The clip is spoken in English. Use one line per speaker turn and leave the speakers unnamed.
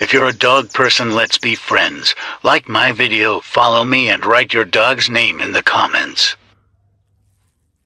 If you're a dog person, let's be friends. Like my video, follow me, and write your dog's name in the comments.